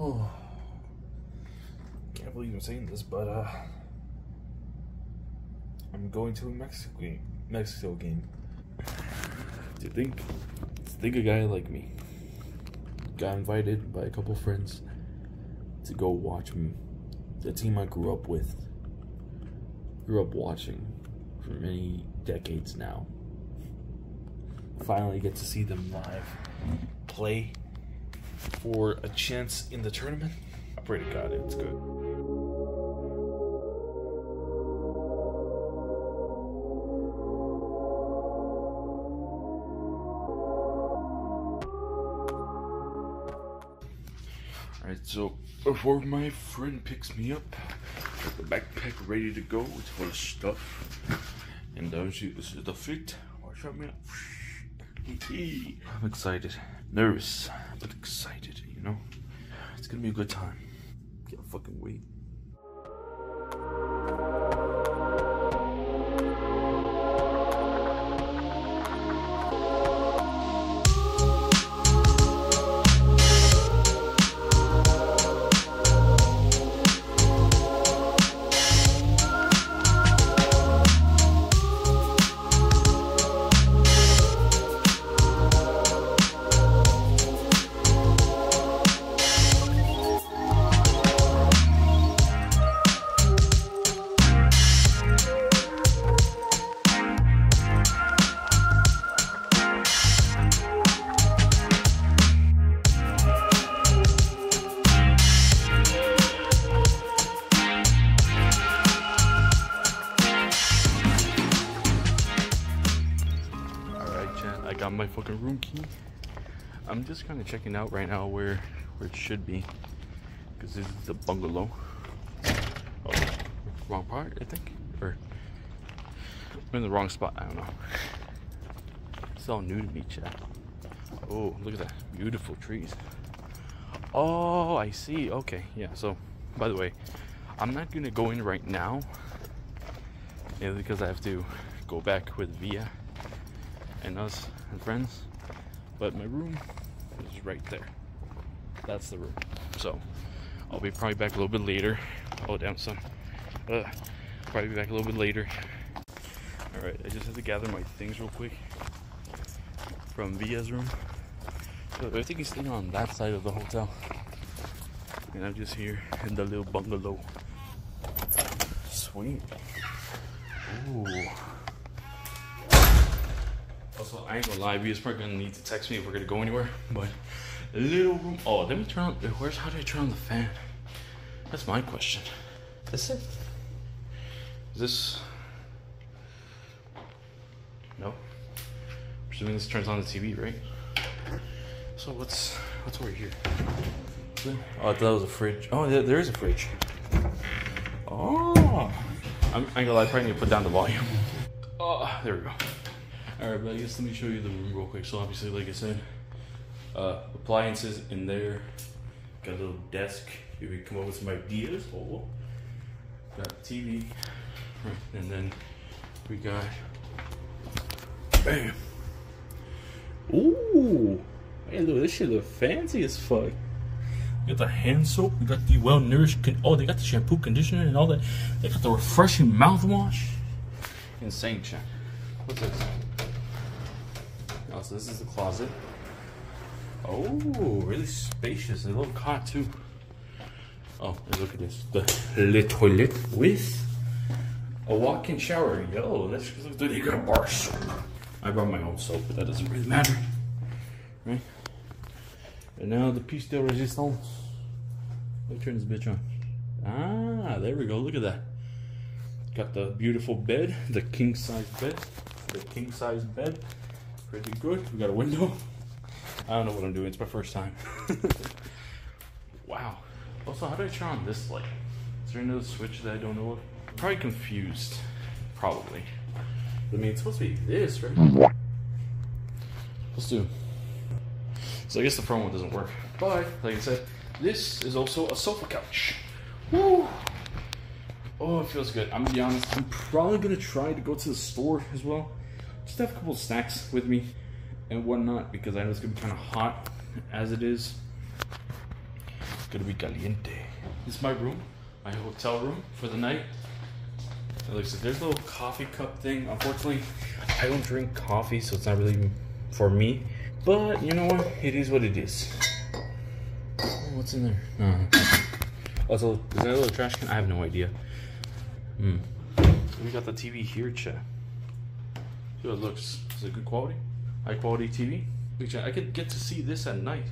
Oh, can't believe I'm saying this, but uh, I'm going to a Mexico game. Mexico game. Do you think? Think a guy like me got invited by a couple friends to go watch me, the team I grew up with, grew up watching for many decades now. Finally get to see them live play for a chance in the tournament. I pray to God it's good. Alright, so before my friend picks me up, got the backpack ready to go. It's full of stuff. And uh, she, this is the fit. Watch out, man. I'm excited, nervous, excited, you know? It's gonna be a good time. Can't fucking wait. Checking out right now where where it should be. Because this is the bungalow. Oh, wrong part, I think? Or I'm in the wrong spot, I don't know. It's all new to me, chat. Oh, look at that. Beautiful trees. Oh, I see. Okay, yeah, so, by the way, I'm not to go in right now. Because I have to go back with Via and us and friends. But my room right there. That's the room. So I'll be probably back a little bit later. Oh damn son. Ugh. Probably be back a little bit later. Alright, I just have to gather my things real quick from Via's room. So I think he's staying on that side of the hotel. And I'm just here in the little bungalow. Sweet. Ooh. Also, I ain't gonna lie, Via's probably gonna need to text me if we're gonna go anywhere. But little room. Oh, let me turn on. Where's how do I turn on the fan? That's my question. This it? Is this? No. Presuming this turns on the TV, right? So what's what's over here? Oh, I thought that was a fridge. Oh, yeah, there is a fridge. Oh, I'm, I ain't gonna lie, I probably need to put down the volume. Oh, there we go. Alright, but I guess let me show you the room real quick. So obviously, like I said, uh, appliances in there. Got a little desk. Here we come up with some ideas. Oh, got TV. And then we got bam. Ooh, hey, look, this shit look fancy as fuck. We got the hand soap. We got the well nourished. Con- oh, they got the shampoo, conditioner, and all that. They got the refreshing mouthwash. Insane, chat. What's this? Oh, so this is the closet. Oh, really spacious. A little cot too. Oh, and look at this. The le toilet with a walk-in shower. Yo, that's good. You got a bar soap. I brought my own soap, but that doesn't really matter. Right? And now the piece de resistance. Let me turn this bitch on. Ah, there we go. Look at that. Got the beautiful bed, the king size bed. The king size bed. Pretty good. We got a window. I don't know what I'm doing. It's my first time. wow. Also, how do I turn on this light? Is there another switch that I don't know of? Probably confused. Probably. I mean, it's supposed to be this, right? Let's do. So I guess the front one doesn't work. But, like I said, this is also a sofa couch. Woo! Oh, it feels good. I'm gonna be honest. I'm probably gonna try to go to the store as well. Just have a couple snacks with me and whatnot because I know it's gonna be kind of hot as it is. It's gonna be caliente. This is my room, my hotel room for the night. It looks like there's a little coffee cup thing. Unfortunately, I don't drink coffee, so it's not really for me. But you know what? It is what it is. Oh, what's in there? Uh, also, is that a little trash can? I have no idea. Hmm. We got the TV here, chat. See how it looks. Is it good quality? High quality TV? I could get to see this at night.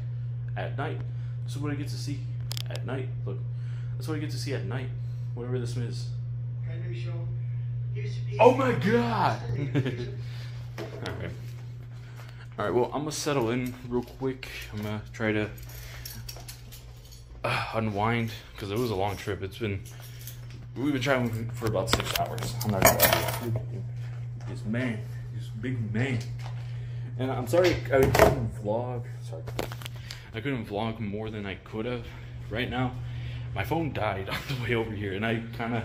At night. This is what I get to see at night. Look. That's what I get to see at night. Whatever this is. Oh my god! Alright. Alright, well, I'm gonna settle in real quick. I'm gonna try to uh, unwind because it was a long trip. It's been, we've been traveling for about six hours. I'm not gonna lie. This man, this big man. And I'm sorry I couldn't vlog. Sorry. I couldn't vlog more than I could have right now. My phone died on the way over here and I kind of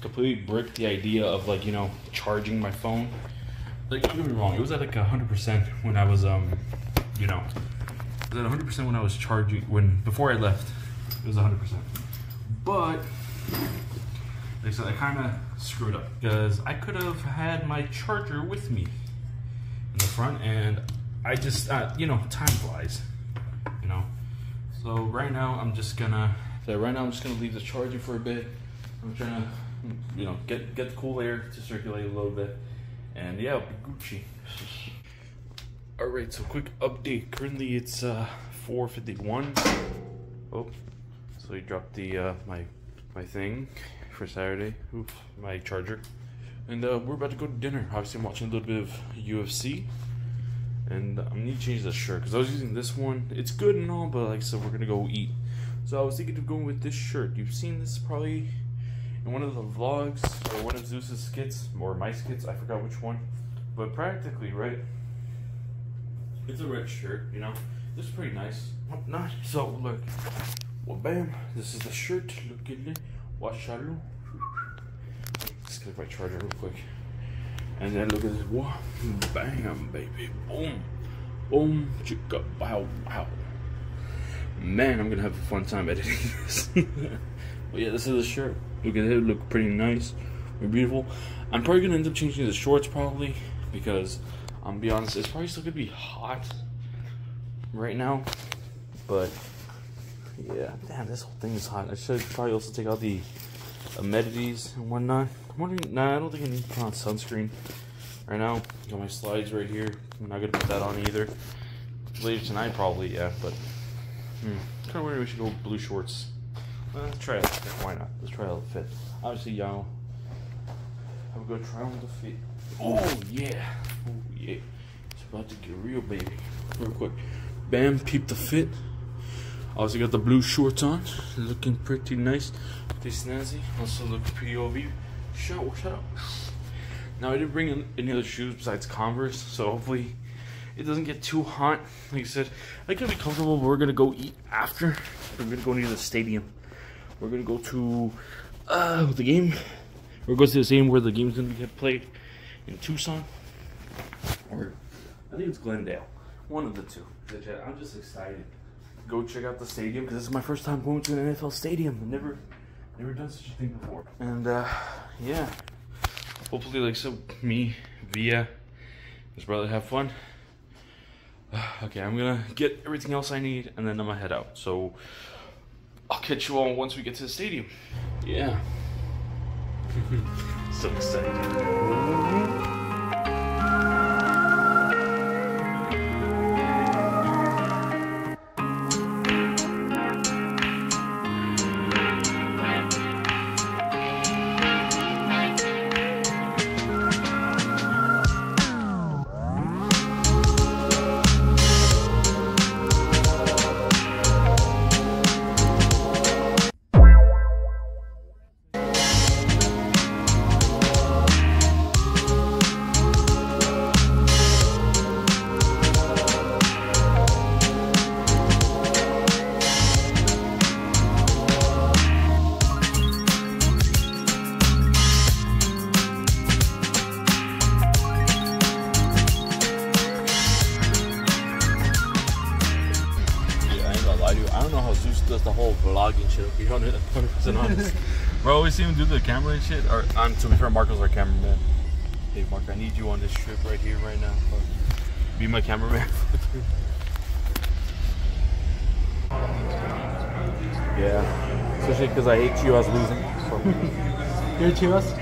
completely bricked the idea of like, you know, charging my phone. Like, don't get me wrong, it was at like 100% when I was, um, you know, it was at 100% when I was charging, when, before I left, it was 100%. But, like I said, I kind of screwed up because I could have had my charger with me front and I just, uh, you know, time flies, you know. So right now I'm just gonna, so right now I'm just gonna leave the charger for a bit. I'm trying to, you know, get get the cool air to circulate a little bit, and yeah, Gucci. All right, so quick update. Currently it's uh 4:51. Oh, so he dropped the uh my my thing for Saturday. Oof, my charger. And uh, we're about to go to dinner. Obviously, I'm watching a little bit of UFC. And I'm need to change the shirt because I was using this one. It's good and all, but like I said, we're gonna go eat. So I was thinking of going with this shirt. You've seen this probably in one of the vlogs or one of Zeus's skits or my skits. I forgot which one, but practically right. It's a red shirt, you know. This is pretty nice. Not so look. Well, bam. This is the shirt. Look at it. Out. Let's get my charger real quick. And then look at this. Whoa. Bam, baby. Boom. Boom. Chicka. Wow. Wow. Man, I'm gonna have a fun time editing this. but yeah, this is the shirt. Look at it. Look pretty nice. Very beautiful. I'm probably gonna end up changing the shorts probably because I'm gonna be honest, it's probably still gonna be hot right now. But yeah, damn, this whole thing is hot. I should probably also take out the amenities and whatnot. I'm wondering, nah, I don't think I need to put on sunscreen right now. Got my slides right here. I'm not gonna put that on either. Later tonight, probably, yeah, but hmm, kind of wondering we should go blue shorts. let's try it. Why not? Let's try out the fit. Obviously, y'all have a good try on the fit. Oh, yeah. Oh, yeah. It's about to get real, baby. Real quick. Bam, peep the fit. Also got the blue shorts on, looking pretty nice, pretty snazzy. Also look POV. Shut, up, shut up. Now I didn't bring any other shoes besides Converse, so hopefully it doesn't get too hot. Like I said, I can be comfortable. We're gonna go eat after. We're gonna go near the stadium. We're gonna go to uh, the game. We're going to the stadium where the game's gonna get played in Tucson, or I think it's Glendale. One of the two. I'm just excited go check out the stadium because this is my first time going to an NFL stadium. I've never, never done such a thing before. And uh, yeah, hopefully, like so, me, Via, his brother have fun. okay, I'm gonna get everything else I need and then I'm gonna head out. So I'll catch you all once we get to the stadium. Yeah. so excited. 100 percent honest. Bro, always see him do the camera and shit. Or um, to be fair, Marco's our cameraman. Hey, Mark, I need you on this trip right here, right now. Fuck. Be my cameraman. yeah, especially because I hate Chivas losing. So. You're Chivas?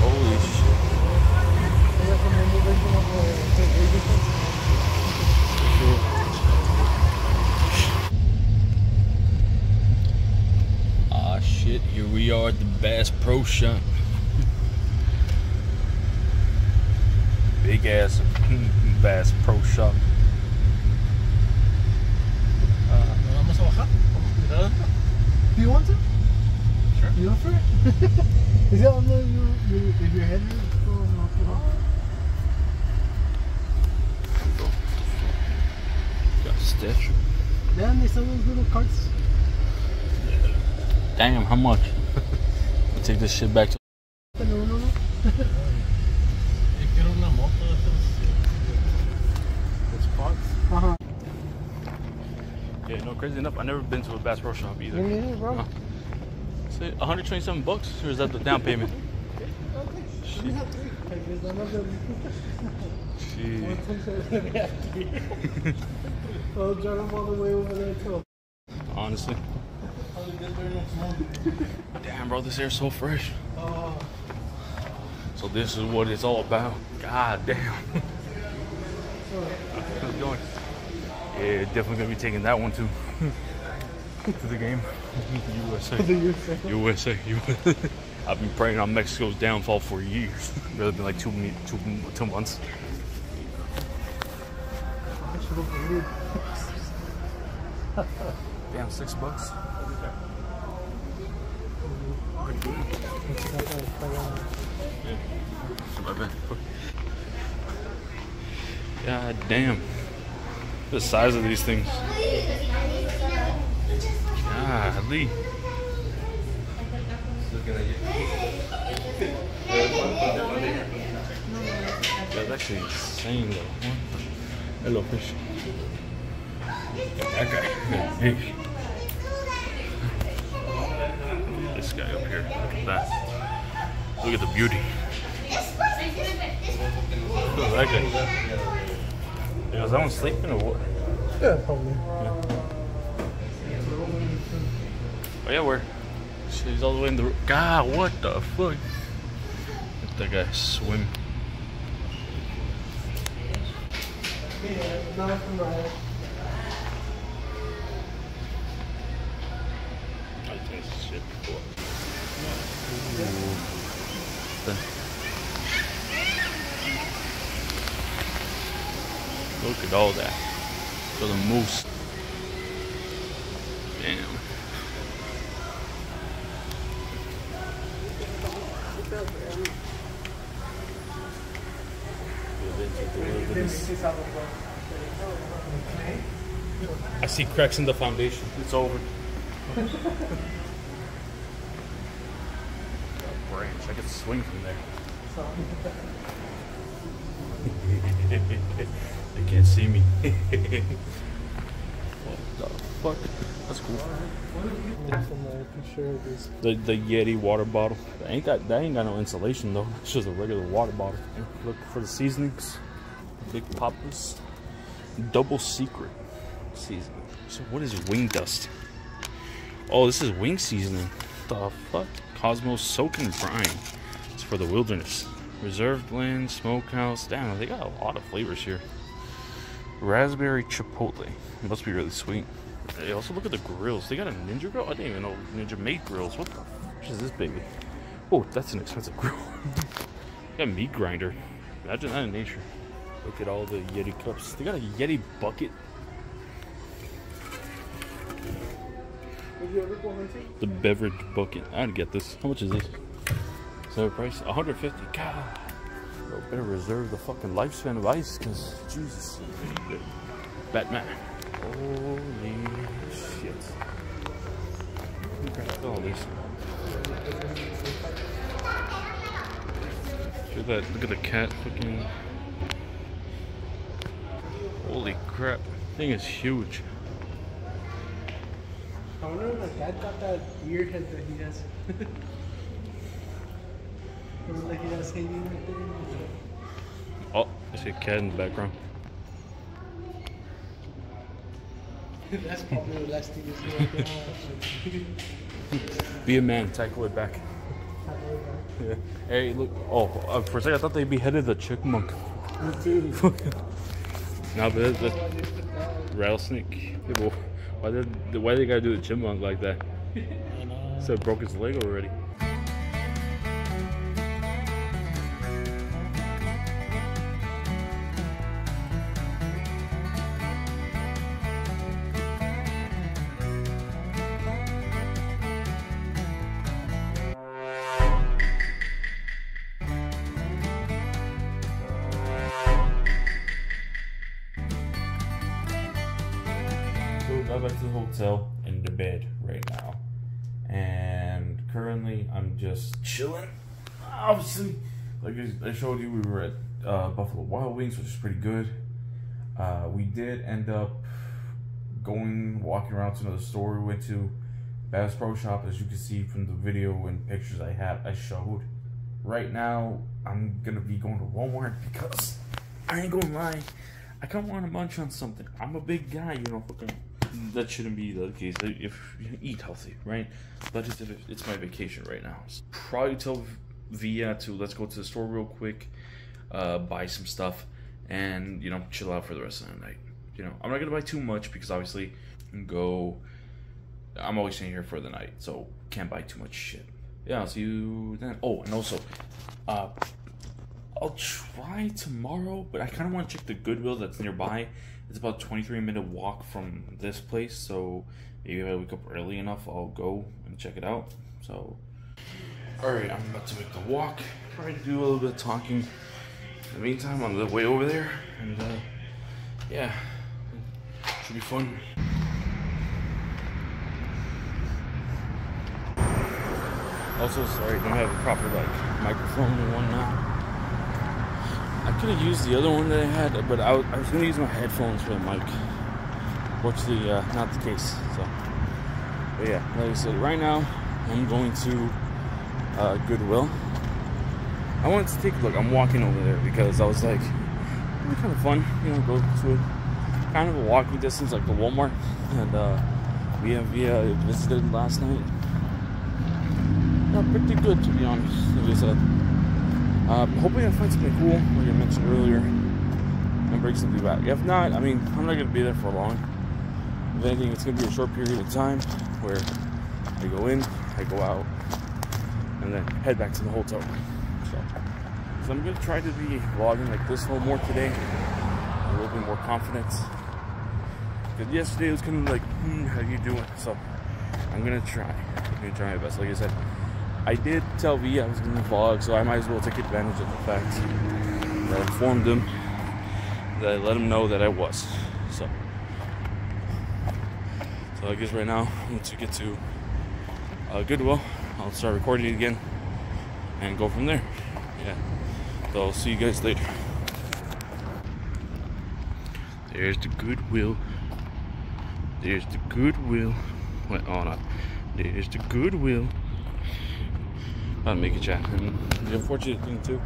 Holy shit. Ah shit, here we are at the Bass Pro Shop. Big ass Bass Pro Shop. Vamos a bajar. Do you want to? Sure. You up for it? Is it on the, your, if your head hurts, go knock it off. Got a stitch. Then they sell those little carts. Damn, how much? I'll take this shit back to. Uh-huh. Yeah, no, crazy enough, i never been to a Bass Pro Shop either. Me neither, bro. Huh. Say 127 bucks, or is that the down payment? We have I love. Shit. I'll drive all the way over there too. Honestly. Damn, bro, this air's so fresh. So this is what it's all about. God damn. How's it going? Yeah, definitely gonna be taking that one too. to the game. USA. the USA. USA. USA. I've been praying on Mexico's downfall for years. Rather than like two, me- two, two months. I should have believed. Damn, six bucks. God damn. The size of these things. Golly. That's actually insane though. Hello, fish. That guy. Big. This guy up here. Look at that. Look at the beauty. Look that guy. Yeah, is that one sleeping or what? Yeah, probably. Oh yeah, where? She's all the way in the. God, what the fuck? Let that guy swim. Yeah, not from right. I think this shit. Look at all that. For the moose. Damn. I see cracks in the foundation. It's over. branch. I could swing from there. they can't see me. what the fuck? That's cool. The picture of this. The the Yeti water bottle. That ain't got that ain't got no insulation though. It's just a regular water bottle. Look for the seasonings. Big poppers. Double secret seasoning. So what is wing dust? Oh, this is wing seasoning. The fuck? Kosmos soaking brine. It's for the wilderness. Reserved land, smokehouse. Damn, they got a lot of flavors here. Raspberry chipotle. It must be really sweet. Hey, also look at the grills. They got a Ninja grill? I didn't even know Ninja made grills. What the fuck is this baby? Oh, that's an expensive grill. got a meat grinder. Imagine that in nature. Look at all the Yeti cups. They got a Yeti bucket. The beverage bucket. I'd get this. How much is this? Is that a price? 150. God. Bro, better reserve the fucking lifespan of ice, cause Jesus. Batman. Holy shit. Look at all these. Look at that. Look at the cat fucking. Holy crap. Thing is huge. I wonder if my dad got that weird head that he has. Looks like he has hanging right there. Oh, I see a cat in the background. That's probably the last thing you see right there. Be a man, tackle it back. Yeah. Hey, look. Oh, uh, for a second I thought they beheaded the chipmunk. Me too. no, but that's, that's rattlesnake. Yeah, well, why did why they gotta do the chipmunk like that? And, So it broke his leg already. Showed you, we were at uh, Buffalo Wild Wings, which is pretty good. Uh, we did end up going walking around to another store we went to. Bass Pro Shop, as you can see from the video and pictures I had, I showed. Right now, I'm gonna be going to Walmart because I ain't gonna lie, I kind of want to munch on something. I'm a big guy, you know. Fucking, that shouldn't be the case. If you eat healthy, right? But it's, it's my vacation right now. Probably tell Via to let's go to the store real quick, uh, buy some stuff, and you know chill out for the rest of the night. You know, I'm not gonna buy too much because obviously, go. I'm always staying here for the night, so can't buy too much shit. Yeah, I'll see you then. Oh, and also, uh, I'll try tomorrow, but I kind of want to check the Goodwill that's nearby. It's about 23 minute walk from this place, so maybe if I wake up early enough, I'll go and check it out. So, all right, I'm about to make the walk. Try to do a little bit of talking. In the meantime, on the way over there, and uh, yeah, should be fun. Also, sorry, don't have a proper like microphone and one now. I could have used the other one that I had, but I was, I was gonna use my headphones for the mic. Fortunately, uh, not the case. So, but yeah, like I said, right now I'm going to uh, Goodwill. I wanted to take a look. I'm walking over there because I was like, it'd be kind of fun, you know, go to a kind of a walking distance like the Walmart, and uh, we have we uh, visited last night. Yeah, pretty good to be honest. Like I said. Um, hopefully I find something cool, like I mentioned earlier, and bring something back. If not, I mean, I'm not going to be there for long. If anything, it's going to be a short period of time where I go in, I go out, and then head back to the hotel. So, so I'm to try to be vlogging like this a little more today, a little bit more confidence. Because yesterday it was kind of like, hmm, how you doing? So I'm to try. I'm to try my best. Like I said, I did tell V I was to vlog, so I might as well take advantage of the fact that I informed him, that I let him know that I was. So, so I guess right now, once we get to uh, Goodwill, I'll start recording it again and go from there. Yeah. So I'll see you guys later. There's the Goodwill. There's the Goodwill. Wait, oh no. There's the Goodwill. I'll make a chat. And the unfortunate thing too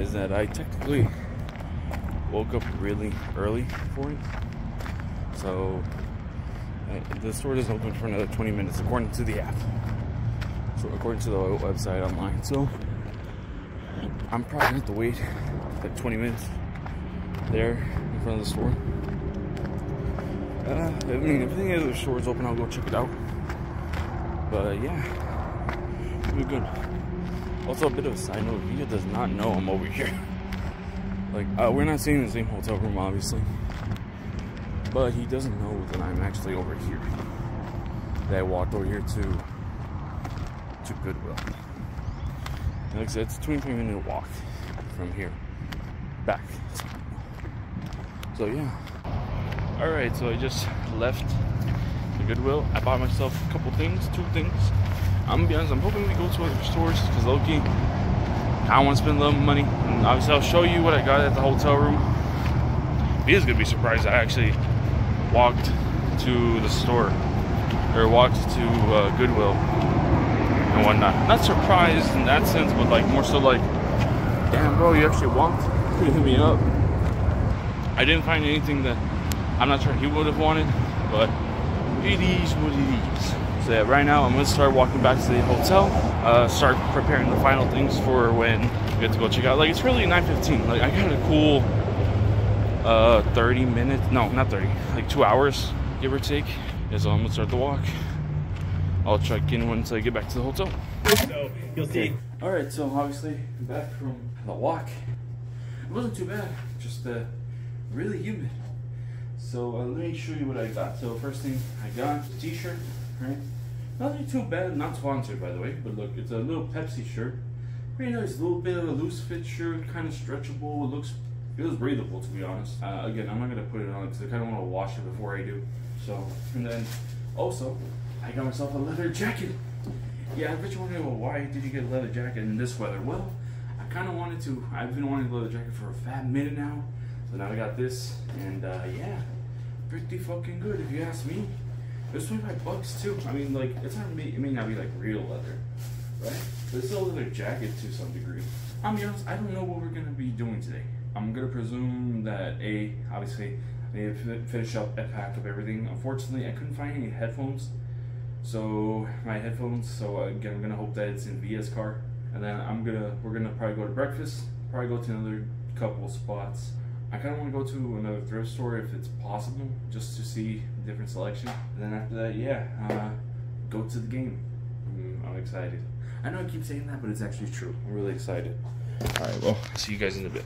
is that I technically woke up really early for it. So uh, the store doesn't open for another 20 minutes according to the app. So according to the website online. So I'm probably gonna have to wait like 20 minutes there in front of the store. Uh, I mean, if any other store is open, I'll go check it out. But uh, yeah, be good. Also, a bit of a side note: Via does not know I'm over here. Like, uh, we're not staying in the same hotel room, obviously, but he doesn't know that I'm actually over here. That I walked over here to to Goodwill. And like I said, it's a 23 minute walk from here back. So yeah. All right, so I just left the Goodwill. I bought myself a couple things, two things. I'm gonna be honest, I'm hoping we go to other stores because Loki, I want to spend a little money. And obviously, I'll show you what I got at the hotel room. He is gonna be surprised I actually walked to the store or walked to uh, Goodwill and whatnot. Not surprised in that sense, but like more so like, damn, bro, you actually walked hit me up. I didn't find anything that I'm not sure he would have wanted, but it is what it is. So yeah, right now I'm gonna start walking back to the hotel, uh, start preparing the final things for when we get to go check out. Like it's really 9:15. Like I got a cool uh 30 minutes, no, not 30, like two hours, give or take. Yeah, so I'm gonna start the walk. I'll check in once I get back to the hotel. So you'll see. All right, so obviously I'm back from the walk. It wasn't too bad, just uh, really humid. So uh, let me show you what I got. So first thing I got a t-shirt, right? Nothing too bad, not sponsored by the way, but look, it's a little Pepsi shirt. Pretty nice, a little bit of a loose fit shirt, kind of stretchable. It looks, feels breathable to be honest. Uh, again, I'm not gonna put it on because I kind of want to wash it before I do. So, and then also, I got myself a leather jacket. Yeah, I bet you're wondering, well, why did you get a leather jacket in this weather? Well, I kind of wanted to. I've been wanting a leather jacket for a fat minute now. So now I got this, and uh, yeah, pretty fucking good if you ask me. It was 25 bucks too. I mean, like, it's not, it may not be like real leather, right? But it's still a leather jacket to some degree. I'm be honest, I don't know what we're gonna be doing today. I'm gonna presume that A, obviously, I need to finish up and pack up everything. Unfortunately, I couldn't find any headphones. So my headphones. So again, I'm gonna hope that it's in Via's car, and then I'm gonna we're gonna probably go to breakfast. Probably go to another couple spots. I kind of want to go to another thrift store if it's possible, just to see different selection. And then after that, yeah, uh, go to the game. Mm, I'm excited. I know I keep saying that, but it's actually true. I'm really excited. All right, well, I'll see you guys in a bit.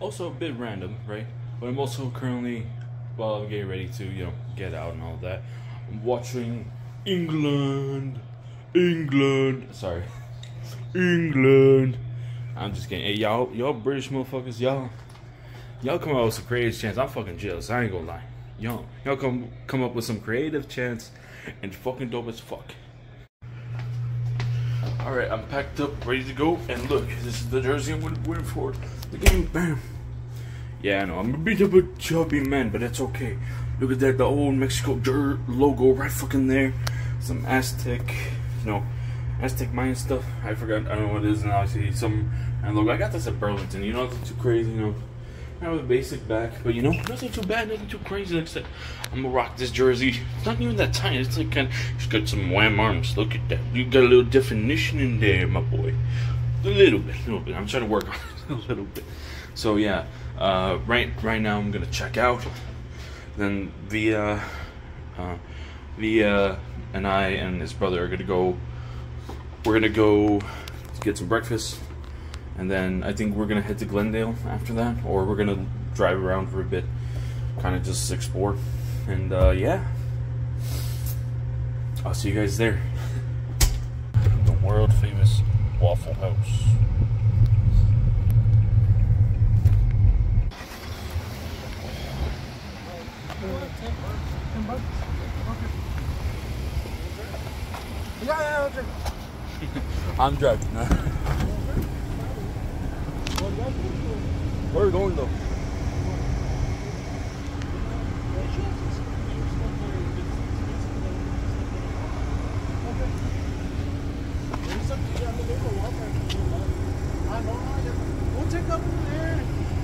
Also, a bit random, right? But I'm also currently, while I'm getting ready to, you know, get out and all that, watching England. England. Sorry. England. I'm just kidding. Hey, y'all, y'all British motherfuckers, y'all, y'all come up with some creative chants. I'm fucking jealous. I ain't gonna lie. Y'all, y'all come come up with some creative chants and fucking dope as fuck. All right, I'm packed up, ready to go. And look, this is the jersey I'm wearing for the game. Bam. Yeah, I know. I'm a bit of a chubby man, but that's okay. Look at that, the old Mexico jer- logo right fucking there. Some Aztec, you know, Aztec Mayan stuff. I forgot. I don't know what it is. And obviously some and logo. I got this at Burlington. You know, nothing too crazy. You know, I have a basic back, but you know, nothing too bad, nothing too crazy. I said, I'm gonna rock this jersey. It's not even that tight. It's like kind. Of, it's got some wham arms. Look at that. You got a little definition in there, my boy. A little bit, a little bit. I'm trying to work on it a little bit. So yeah, uh, right right now I'm gonna check out. Then Via, uh, Via, and I and his brother are gonna go. We're gonna go get some breakfast, and then I think we're gonna head to Glendale after that, or we're gonna drive around for a bit, kind of just explore, and uh, yeah. I'll see you guys there. The world famous Waffle House. Yeah, yeah, okay. I'm driving. Where are we going though? We'll take up over there.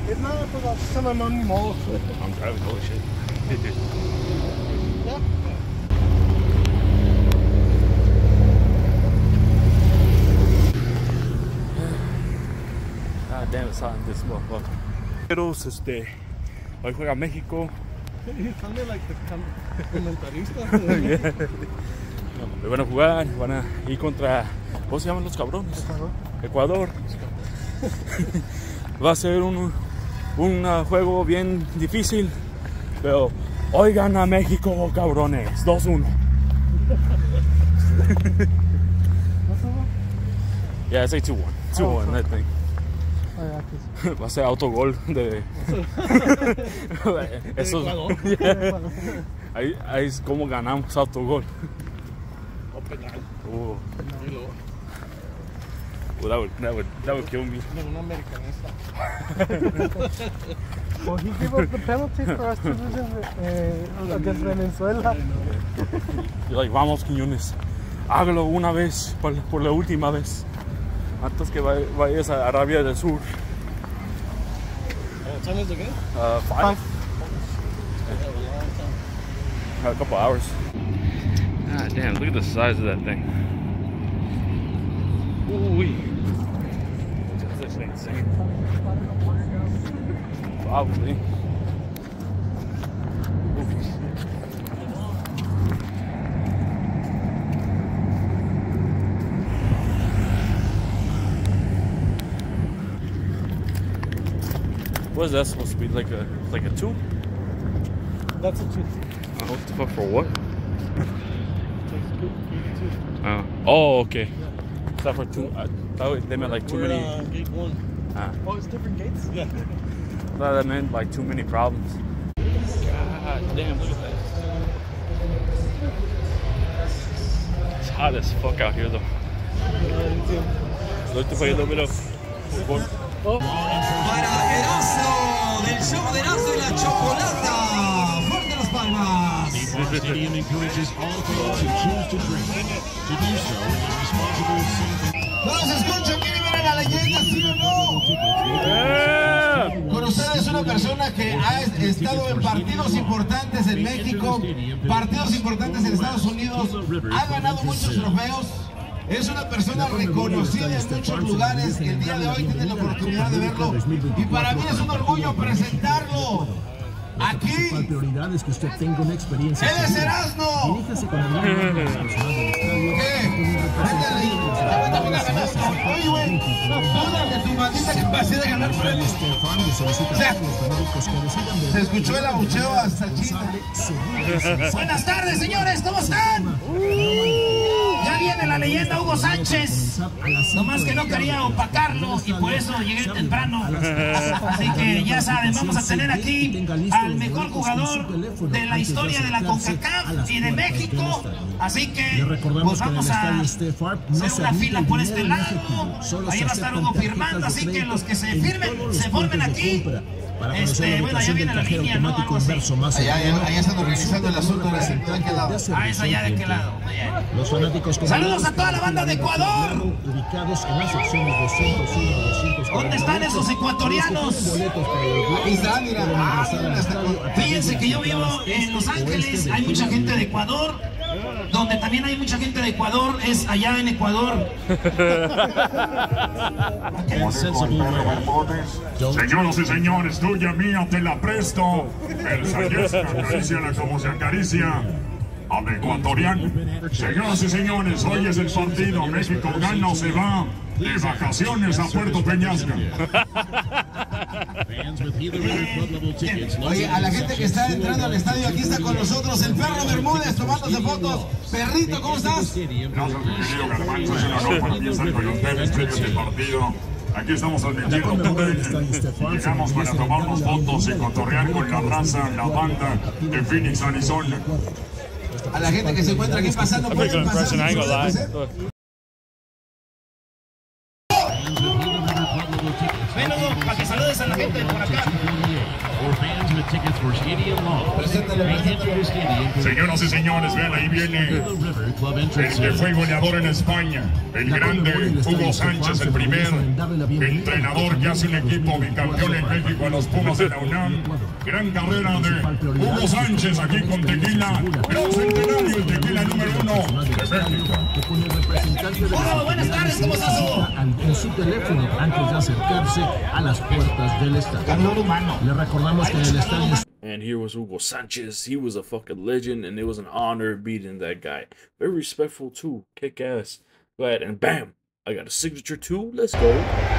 If not, pues I'll send my mom ni modo. I'm driving. Holy shit. In this motherfucker. Pero este, hoy juega México. Like the comentarista. Hoy van a jugar, van a ir contra. ¿Cómo se llaman los cabrones? Ecuador. Va a ser un, un uh, juego bien difícil, pero hoy gana México, cabrones. 2-1. Yeah, it's like 2-1. 2-1, I think. Va a ser autogol de. Eso. Yeah. Ahí, ahí es como ganamos autogol. O penal. Uh, luego, Well, that would that would that would kill me. No, un americanista. well, he gave up the penalty for us to lose in, uh, against Venezuela. You're like, vamos, Quiñones. Hágalo una vez, por, por la última vez. Antes que vayas a Arabia del Sur. What time is it again? Uh, five? A couple hours. God damn, look at the size of that thing. Ooh-wee. That's actually insane. Probably. What is that supposed to be? Like a like a two? That's a two. Uh, what the fuck for what? Uh, oh, okay. Is that for two? I thought they meant like too We're many. uh, gate one. Uh, Oh, it's different gates? Yeah. I thought that meant like too many problems. God damn, look at that. It's hot as fuck out here though. Look to play a little bit of football. Del show de Erazo y la chocolata. Fuerte las palmas. Farm Stadium encourages all fans who choose to drink to do so in a responsible, safe, Todos escuchan, ¿quieren ver a la leyenda, sí o no? Yeah! Con ustedes una persona que ha estado en partidos importantes en México, partidos importantes en Estados Unidos, ha ganado muchos trofeos. Es una persona reconocida en muchos lugares. El día de hoy tienen la oportunidad de verlo. Y para mí es un orgullo presentarlo. Aquí, prioridades que usted tenga una experiencia. él es Erasmo. Oye, güey, tu maldita capacidad de ganar premios. Este O sea, que Se escuchó el abucheo hasta China. Buenas tardes, señores, ¿cómo están? Viene la leyenda Hugo Sánchez. Nomás que no quería opacarlo y por eso llegué temprano. Así que ya saben, vamos a tener aquí al mejor jugador de la historia de la CONCACAF y de México. Así que pues vamos a hacer una fila por este lado. Ahí va a estar Hugo firmando, así que los que se en firmen, se formen aquí. Para conocer Este, la bueno, ya ubicación viene del la cajero línea, ¿no? automático Algo así. inverso más Allá, cercano, allá están organizando el consulte asunto con de- lado. representante Ah, es allá de aquel lado. Muy bien. Los fanáticos Saludos a toda la banda de Ecuador. Ubicados en las secciones 201 a 240. ¿Dónde están esos ecuatorianos? Ahí está, mira. Ah, Fíjense que yo vivo en Los Ángeles, hay mucha gente de Ecuador. Donde también hay mucha gente de Ecuador es allá en Ecuador. Señoras y señores, tuya mía, te la presto. El Sayesca acaríciala como se acaricia a mi ecuatoriano. Señoras y señores, hoy es el partido. México gana o se va de vacaciones a Puerto Peñasca. Oye, a la gente que está entrando al estadio, aquí está con nosotros el perro Bermúdez tomándose fotos. Perrito, ¿cómo estás? Gracias, mi querido Garbanzo. Es un honor para mí estar con ustedes previo a este partido. Aquí estamos el- Llegamos para tomarnos fotos y cotorrear con la raza, la banda de Phoenix, Arizona. A la gente que se encuentra aquí pasando, pueden pasar. A la gente de por acá. Señoras y señores, vean, ahí viene el que fue goleador en España, el grande Hugo Sánchez, el primer entrenador que hace un equipo bicampeón en México a los Pumas de la UNAM. Gran carrera de Hugo Sánchez aquí con Tequila, gran centenario, el Tequila número uno de México. Con el representante de Hugo, buenas tardes, ¿cómo estás, Hugo? en su teléfono antes de acercarse a las puertas del estadio. Calor humano. Le recordamos que en el estadio And here was Hugo Sanchez. He was a fucking legend, and it was an honor beating that guy. Very respectful too. Kick ass. Go ahead and bam! I got a signature too. Let's go.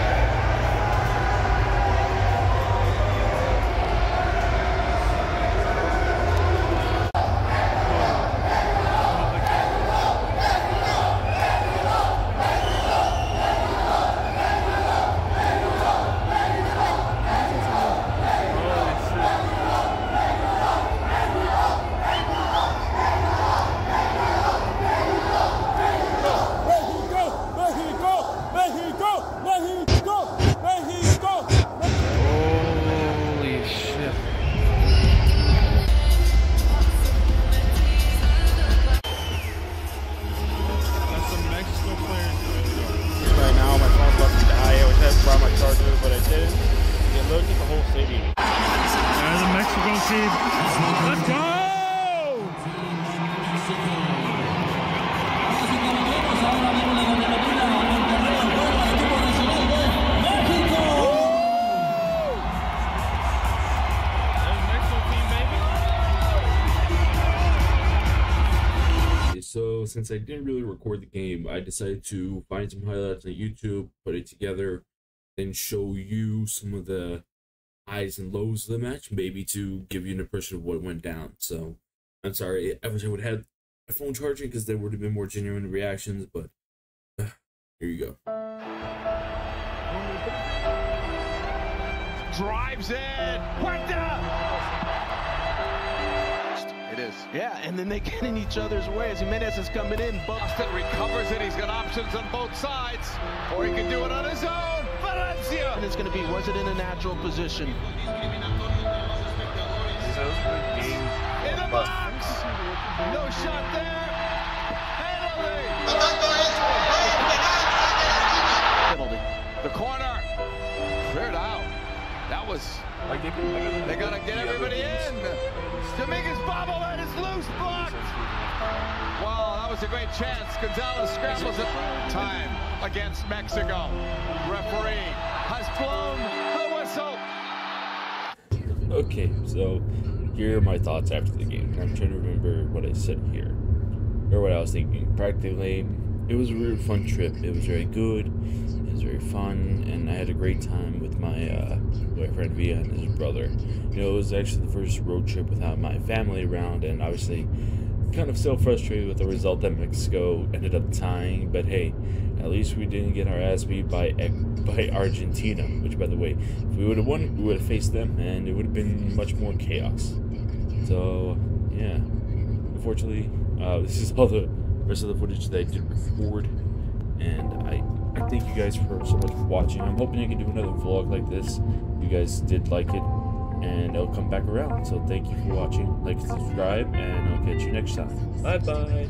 Since I didn't really record the game, I decided to find some highlights on YouTube, put it together, then show you some of the highs and lows of the match, maybe to give you an impression of what went down. So I'm sorry, I wish I would have had my phone charging because there would have been more genuine reactions, but uh, here you go. drives. Huerta! It is. Yeah, and then they get in each other's way as Giménez is coming in. Boston recovers it. He's got options on both sides, or he can do it on his own. Valencia! And it's going to be, was it in a natural position? In the box! No shot there. Penalty! Penalty. The corner. Cleared out. That was. Like they, can, They gotta get everybody in. Dominguez bobblehead is loose, blocked. Wow, that was a great chance. Gonzalez scrambles it. Time against Mexico. Referee has blown the whistle. Okay, so here are my thoughts after the game. I'm trying to remember what I said here. Or what I was thinking. Practically, it was a really fun trip. It was very good. Was very fun, and I had a great time with my uh, boyfriend Via and his brother. You know, it was actually the first road trip without my family around, and obviously kind of still frustrated with the result that Mexico ended up tying. But hey, at least we didn't get our ass beat by by Argentina. Which, by the way, if we would have won, we would have faced them, and it would have been much more chaos. So yeah, unfortunately, uh, this is all the rest of the footage that I did record, and I I thank you guys for so much for watching. I'm hoping I can do another vlog like this. You guys did like it, and I'll come back around. So thank you for watching. Like, subscribe, and I'll catch you next time. Bye bye.